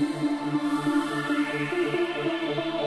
Thank you.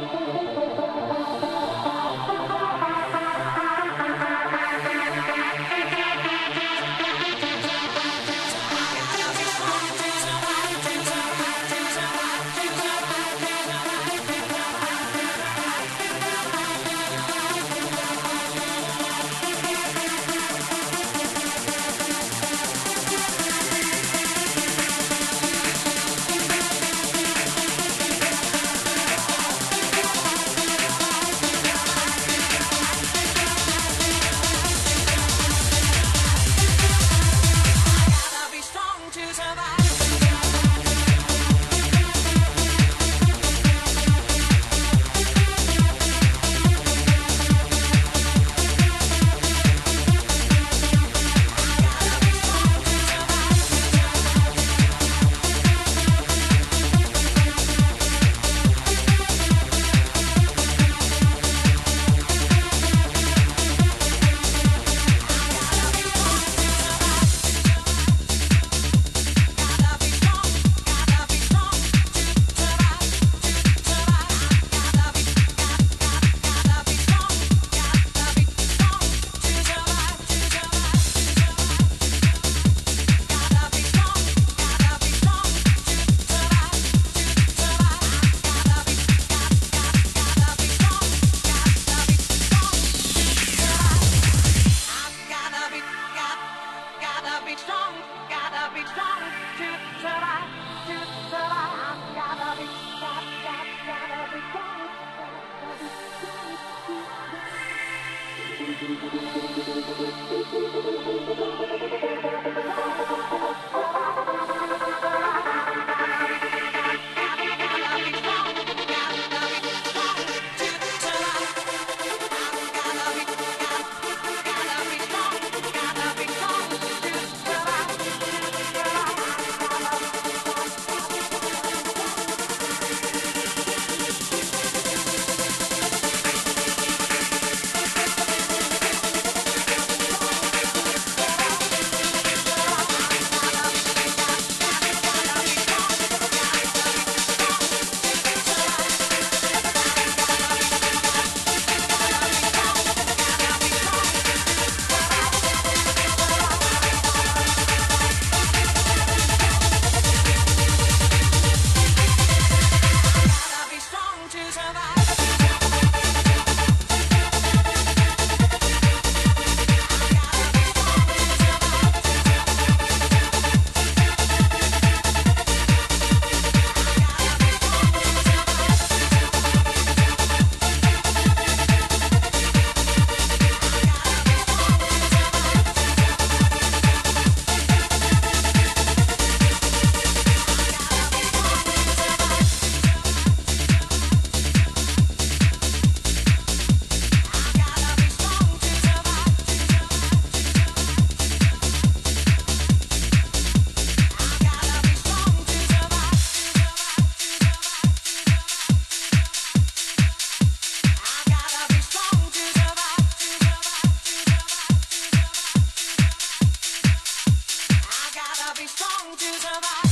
Strong to survive.